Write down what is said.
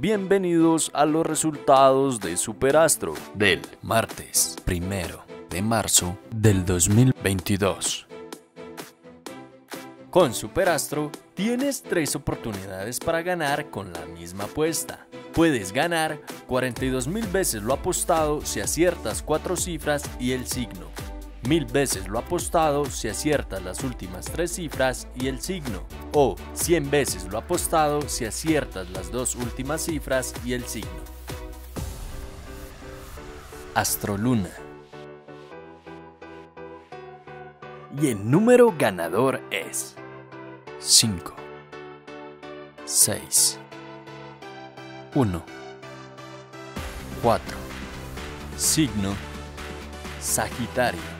Bienvenidos a los resultados de Superastro del martes primero de marzo del 2022. Con Superastro tienes tres oportunidades para ganar con la misma apuesta. Puedes ganar 42 mil veces lo apostado si aciertas cuatro cifras y el signo. Mil veces lo apostado si aciertas las últimas tres cifras y el signo. O 100 veces lo apostado si aciertas las dos últimas cifras y el signo. Astroluna. Y el número ganador es 5, 6, 1, 4. Signo Sagitario.